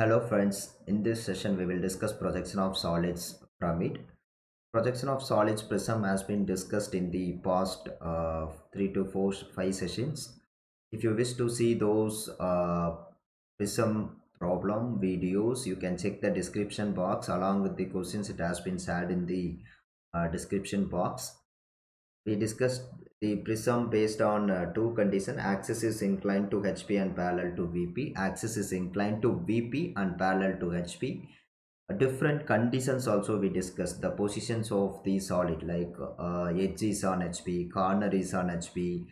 Hello friends, in this session we will discuss projection of solids pyramid. Projection of solids prism has been discussed in the past uh, 3 to 4 5 sessions. If you wish to see those uh, prism problem videos, you can check the description box along with the questions it has been shared in the uh, description box. We discussed the prism based on uh, two conditions axis is inclined to hp and parallel to vp axis is inclined to vp and parallel to hp uh, different conditions also we discussed. The positions of the solid like uh, edge is on hp corner is on hp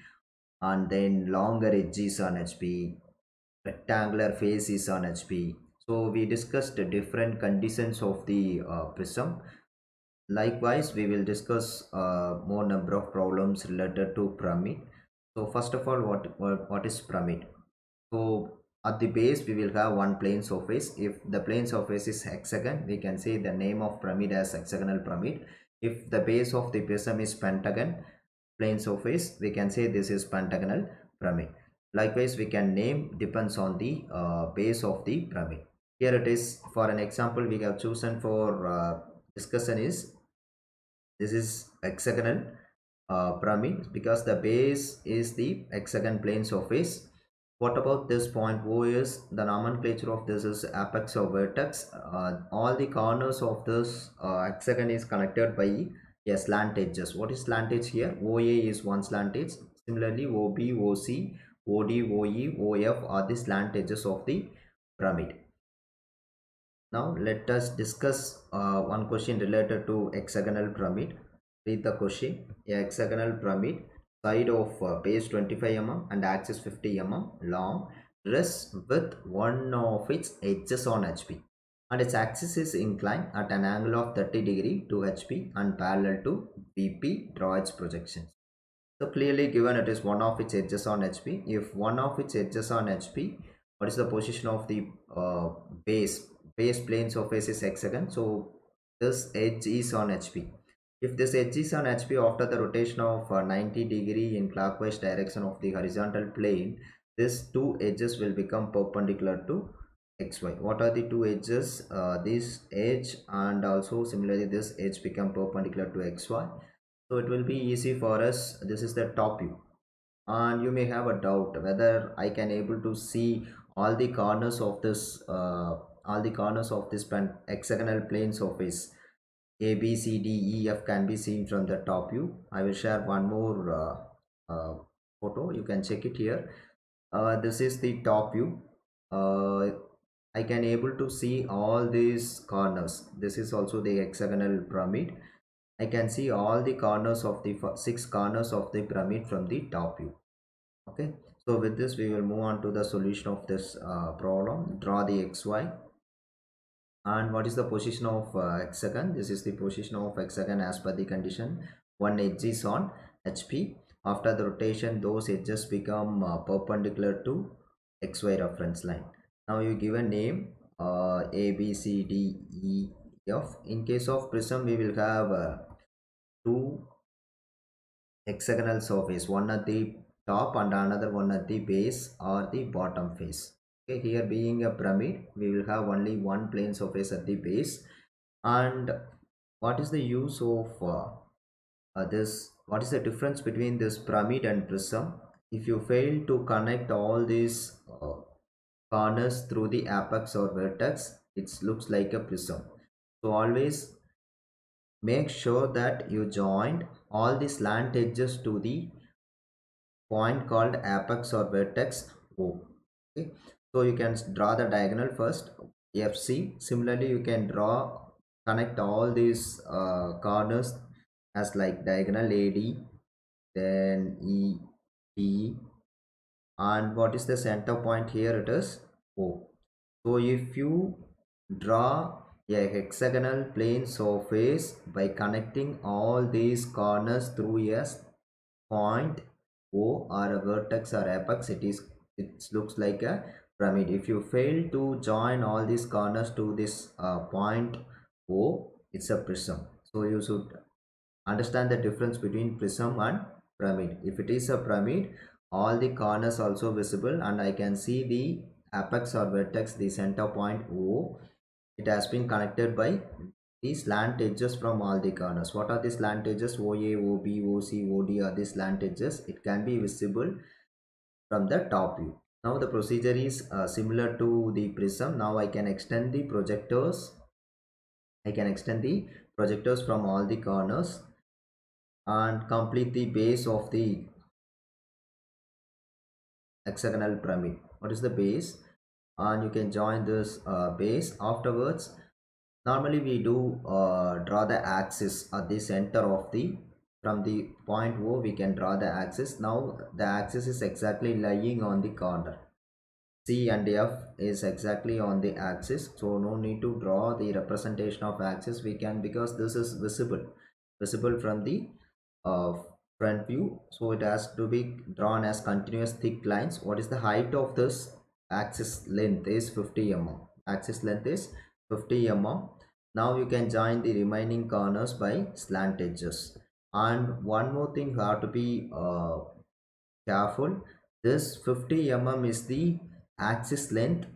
and then longer edge is on hp rectangular face is on hp so we discussed different conditions of the uh, prism likewise we will discuss uh, more number of problems related to pyramid. So first of all what, what is pyramid? So at the base we will have one plane surface. If the plane surface is hexagon we can say the name of pyramid as hexagonal pyramid. If the base of the prism is pentagon plane surface we can say this is pentagonal pyramid. Likewise we can name depends on the uh, base of the pyramid. Here it is. For an example we have chosen for uh, discussion is this is hexagonal uh, pyramid because the base is the hexagon plane surface. What about this point? O is the nomenclature of this is apex or vertex? Uh, all the corners of this uh, hexagon is connected by a slant edges. What is slant edge here? Oa is one slant edge. Similarly ob oc od oe of are the slant edges of the pyramid now let us discuss uh, one question related to hexagonal pyramid. Read the question. A hexagonal pyramid side of uh, base 25 mm and axis 50 mm long rests with one of its edges on HP and its axis is inclined at an angle of 30 degree to HP and parallel to VP draw its projections. So clearly given it is one of its edges on HP. If one of its edges on HP, what is the position of the uh, base base plane surface is hexagon so this edge is on hp if this edge is on hp after the rotation of uh, 90 degree in clockwise direction of the horizontal plane these two edges will become perpendicular to xy what are the two edges? Uh, this edge and also similarly this edge become perpendicular to xy so it will be easy for us. This is the top view. And you may have a doubt whether i can able to see all the corners of this uh, all the corners of this hexagonal plane surface. A b c d e f can be seen from the top view. I will share one more uh, uh, photo. You can check it here. Uh, this is the top view. Uh, i can able to see all these corners. This is also the hexagonal pyramid. I can see all the corners of the six corners of the pyramid from the top view. Okay. So with this we will move on to the solution of this uh, problem. Draw the xy and what is the position of uh, hexagon? This is the position of hexagon as per the condition. One edge is on hp after the rotation those edges become uh, perpendicular to xy reference line. Now you give a name uh, a b c d e f. In case of prism we will have uh, two hexagonal surface. One at the top and another one at the base or the bottom face here being a pyramid we will have only one plane surface at the base. And what is the use of uh, uh, this what is the difference between this pyramid and prism? If you fail to connect all these uh, corners through the apex or vertex it looks like a prism. So always make sure that you joined all the slant edges to the point called apex or vertex o okay so you can draw the diagonal first fc similarly you can draw connect all these uh, corners as like diagonal ad then e b and what is the center point? Here it is o. So if you draw a hexagonal plane surface by connecting all these corners through a point o or a vertex or apex it is it looks like a pyramid. If you fail to join all these corners to this uh, point o it's a prism. So you should understand the difference between prism and pyramid. If it is a pyramid all the corners also visible and i can see the apex or vertex the center point o. It has been connected by the slant edges from all the corners. What are the slant edges oa ob oc od are the slant edges it can be visible from the top view now the procedure is uh, similar to the prism. Now i can extend the projectors. I can extend the projectors from all the corners and complete the base of the hexagonal pyramid. What is the base? And you can join this uh, base afterwards. Normally we do uh, draw the axis at the center of the from the point O we can draw the axis. Now the axis is exactly lying on the corner. C and F is exactly on the axis. So no need to draw the representation of axis. We can because this is visible visible from the uh, front view. So it has to be drawn as continuous thick lines. What is the height of this axis length is 50 mm axis length is 50 mm now you can join the remaining corners by slant edges and one more thing you have to be uh, careful. This 50 mm is the axis length.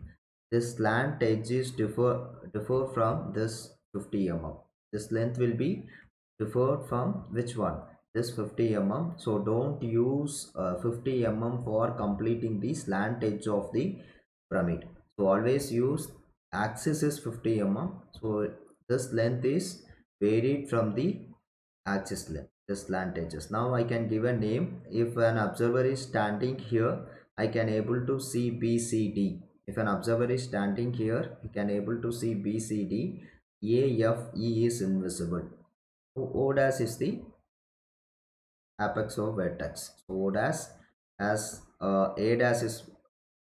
This slant edges differ differ from this 50 mm this length will be differed from which one? This 50 mm so don't use uh, 50 mm for completing the slant edge of the pyramid. So always use axis is 50 mm so this length is varied from the axis length the slant edges. Now i can give a name. If an observer is standing here i can able to see bcd if an observer is standing here he can able to see bcd afe is invisible. O dash is the apex or vertex. So O dash as uh, A dash is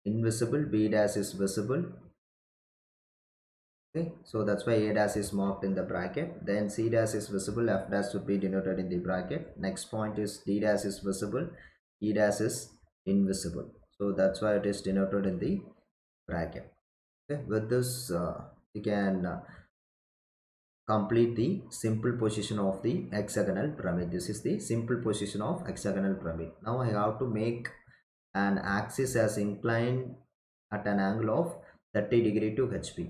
invisible, B dash is visible. Okay, so that's why A dash is marked in the bracket. Then C dash is visible, F dash should be denoted in the bracket. Next point is D dash is visible, E dash is invisible. So that's why it is denoted in the bracket. Okay, with this uh, you can uh, complete the simple position of the hexagonal pyramid this is the simple position of hexagonal pyramid now i have to make an axis as inclined at an angle of 30 degree to hp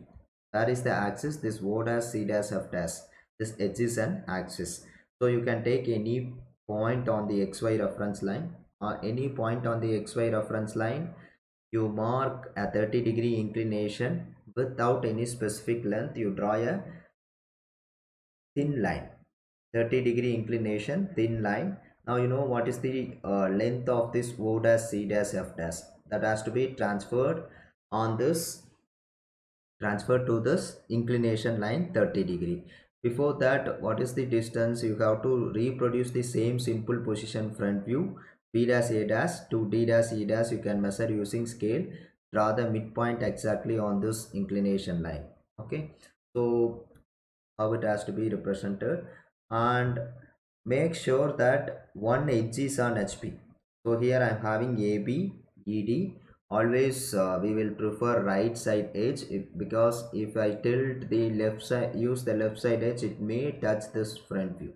that is the axis this o dash c dash f dash. This edge is an axis. So you can take any point on the xy reference line or any point on the xy reference line you mark a 30 degree inclination without any specific length you draw a thin line. 30 degree inclination thin line. Now you know what is the uh, length of this o dash c dash f dash. That has to be transferred on this transferred to this inclination line 30 degree. Before that what is the distance? You have to reproduce the same simple position front view. B dash a dash to d dash e dash you can measure using scale. Draw the midpoint exactly on this inclination line okay? So how it has to be represented? And make sure that one edge is on HP. So here I am having AB, ED. Always uh, we will prefer right side edge if, because if I tilt the left side, use the left side edge, it may touch this front view.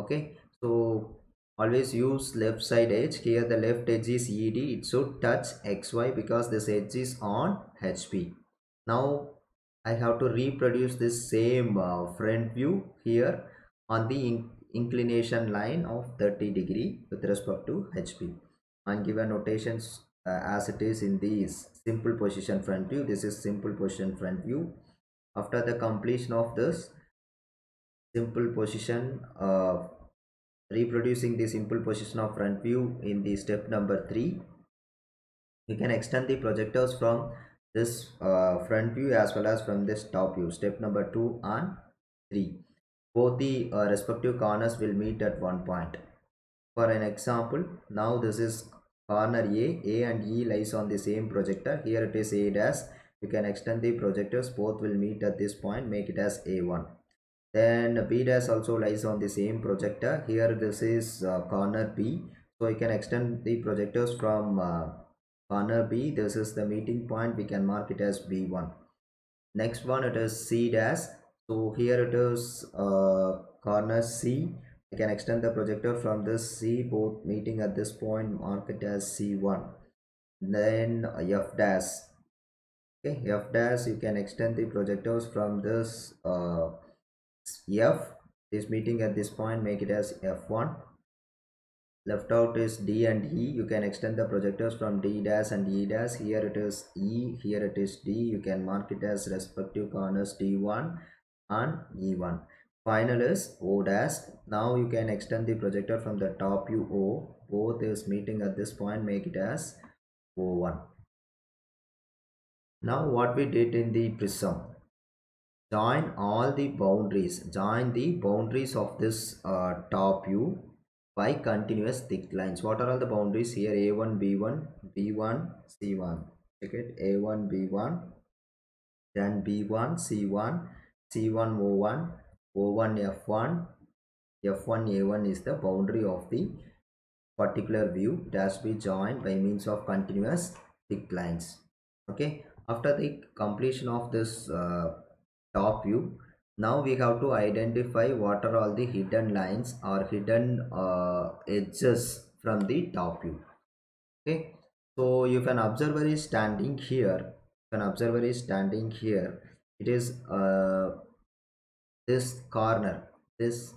Okay, so always use left side edge. Here the left edge is ED. It should touch XY because this edge is on HP. Now I have to reproduce this same uh, front view here on the in inclination line of 30 degree with respect to HP and give a notations uh, as it is in this simple position front view this is simple position front view. After the completion of this simple position uh, reproducing the simple position of front view in the step number three you can extend the projectors from this uh, front view as well as from this top view. Step number two and three. Both the uh, respective corners will meet at one point. For an example now this is corner a a and e lies on the same projector. Here it is a dash you can extend the projectors. Both will meet at this point. Make it as a1 then b dash also lies on the same projector. Here this is uh, corner b. So you can extend the projectors from uh, corner B. This is the meeting point. We can mark it as B1 next one it is C dash so here it is uh, corner C I can extend the projector from this C both meeting at this point mark it as C1 then F dash okay f dash you can extend the projectors from this uh, f this meeting at this point make it as f1 left out is d and e you can extend the projectors from d dash and e dash. Here it is e here it is d you can mark it as respective corners d1 and e1 final is o dash now you can extend the projector from the top view o. Both is meeting at this point make it as o1 now what we did in the prism? Join all the boundaries. Join the boundaries of this uh, top view by continuous thick lines. What are all the boundaries here? A1 b1 b1 c1 check it. A1 b1 then b1 c1 c1 o1 o1 f1 f1 a1 is the boundary of the particular view. It has to be joined by means of continuous thick lines. Okay. After the completion of this uh, top view now we have to identify what are all the hidden lines or hidden uh, edges from the top view. Okay. So if an observer is standing here if an observer is standing here it is uh, this corner. This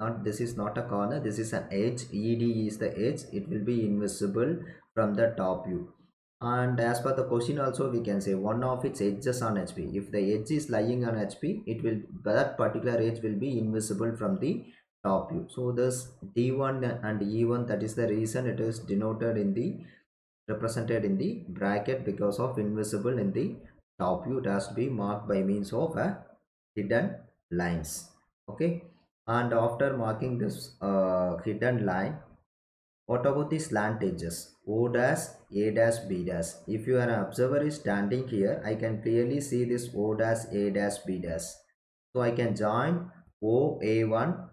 not this is not a corner. This is an edge. Ed is the edge. It will be invisible from the top view. And as per the question also we can say one of its edges on hp if the edge is lying on hp it will that particular edge will be invisible from the top view. So this d1 and e1 that is the reason it is denoted in the represented in the bracket because of invisible in the top view. It has to be marked by means of a hidden lines okay and after marking this uh, hidden line what about the slant edges? O dash, A dash, B dash. If you are an observer is standing here, I can clearly see this O dash, A dash, B dash. So I can join O A1,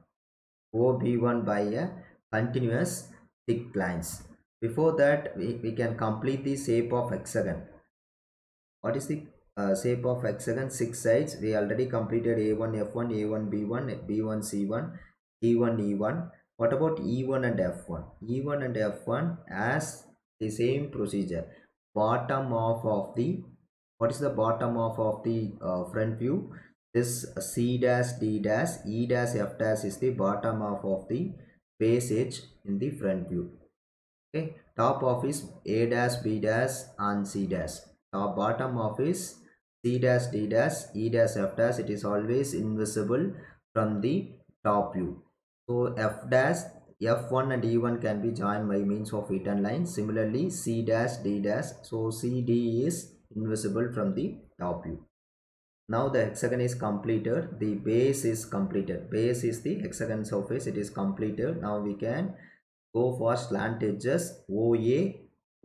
O B1 by a continuous thick lines. Before that, we, we can complete the shape of hexagon. What is the uh, shape of hexagon? Six sides. We already completed A1, F1, A1, B1, B1, C1, E1, E1 what about e1 and f1 e1 and f1 as the same procedure. Bottom half of the what is the bottom half of the uh, front view? This c dash d dash e dash f dash is the bottom half of the base edge in the front view. Okay. Top of is a dash b dash and c dash top bottom of is c dash d dash e dash f dash it is always invisible from the top view so f dash f1 and e1 can be joined by means of hidden lines. Similarly, c dash d dash. So cd is invisible from the top view. Now the hexagon is completed. The base is completed. Base is the hexagon surface. It is completed. Now we can go for slant edges. OA,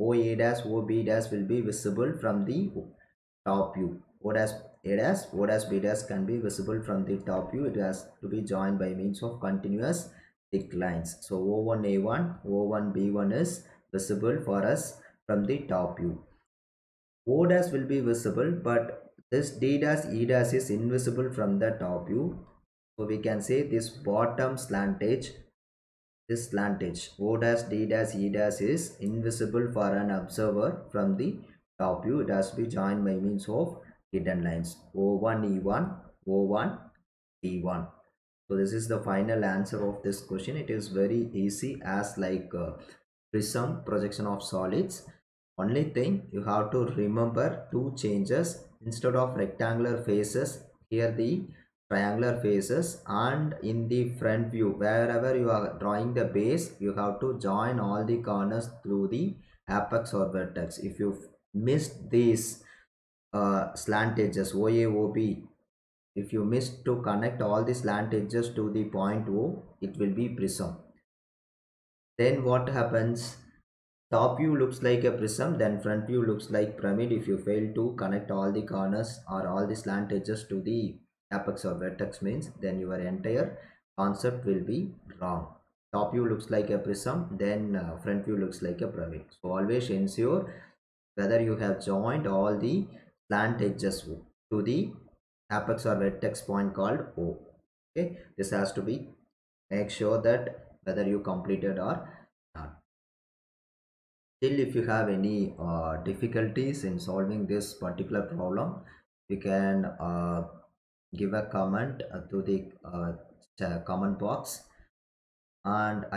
OA dash, OB dash will be visible from the top view. O dash a dash o dash b dash can be visible from the top view. It has to be joined by means of continuous thick lines. So o1 a1 o1 b1 is visible for us from the top view. O dash will be visible but this d dash e dash is invisible from the top view. So we can say this bottom slant edge this slant edge o dash d dash e dash is invisible for an observer from the top. View it has to be joined by means of hidden lines. O1 e1 o1 e1 so this is the final answer of this question. It is very easy as like uh, prism projection of solids. Only thing you have to remember two changes. Instead of rectangular faces here the triangular faces and in the front view wherever you are drawing the base you have to join all the corners through the apex or vertex if you missed these uh, slant edges OA, OB. If you miss to connect all the slant edges to the point O, it will be prism. Then what happens? Top view looks like a prism, then front view looks like pyramid if you fail to connect all the corners or all the slant edges to the apex or vertex means then your entire concept will be wrong. Top view looks like a prism, then uh, front view looks like a pyramid. So always ensure whether you have joined all the slant edges to the apex or vertex point called O. Okay, this has to be make sure that whether you completed or not. still if you have any uh, difficulties in solving this particular problem you can uh, give a comment uh, to the uh, comment box. And I